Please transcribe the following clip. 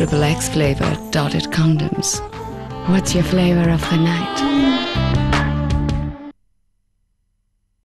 triple X flavor dotted condoms. What's your flavor of the night?